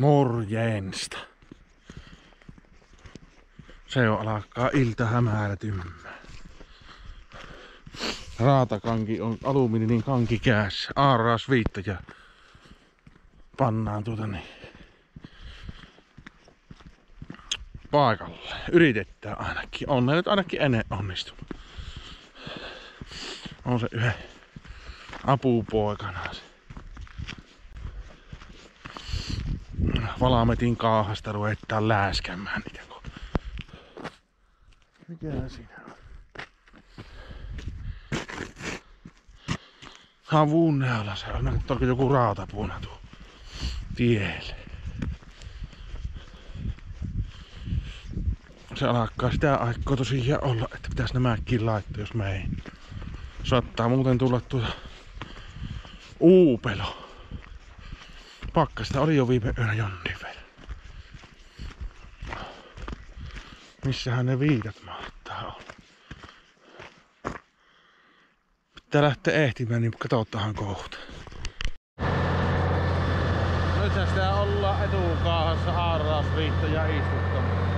Morjensta. Se jo alkaa ilta hämäärätymään. Raatakanki on alumiinin kanki käässä. Aaraas viitta ja pannaan tuota niin paikalle. Yritetään ainakin. On ne nyt ainakin ennen onnistunut. On se yhden apupoikana se. Valametin kaahasta ruvetaan lääskämään niitä. Mikä siinä on? Havun neula se on. Näyttääkö joku rautapuuna tuo tielle? Se alkaa sitä aikaa tosiaan olla, että pitäisi nämäkin laittaa, jos mä ei. Saattaa muuten tulla tuota uupelo. Pakkasta oli jo viime yönä jonnin Missähän ne viitat mahtaa olla? Pitää lähteä ehtimään, niin katsotaan kohta. Nyt sitä ollaan etukaahassa aarraasviittoja istuttamassa.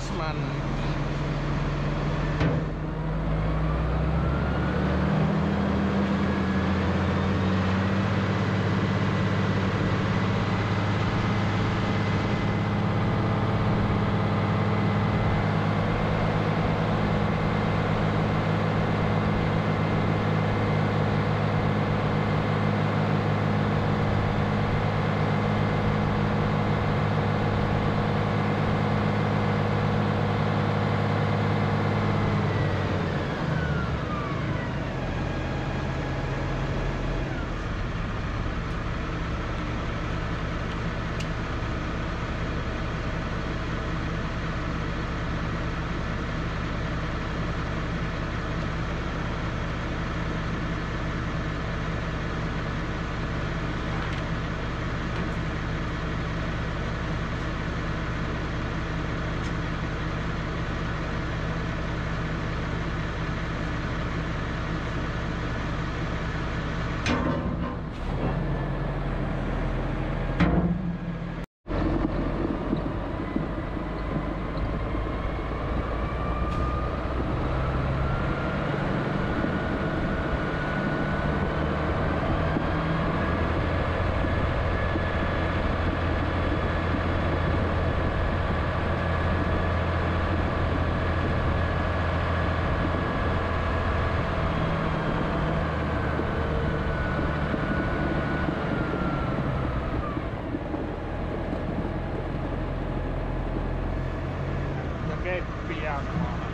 Ja be out tomorrow.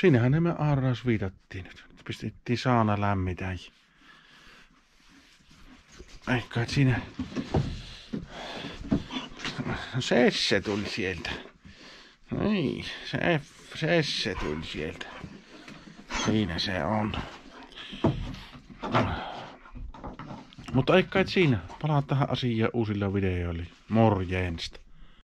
Siinähän ne me aarras viitattiin nyt. Pistettiin saana lämmitä. Eikä et siinä... Se se tuli sieltä. Niin, se, se se tuli sieltä. Siinä se on. Mutta eikä et siinä. Palaan tähän asiaan uusilla videoilla. Morjensta.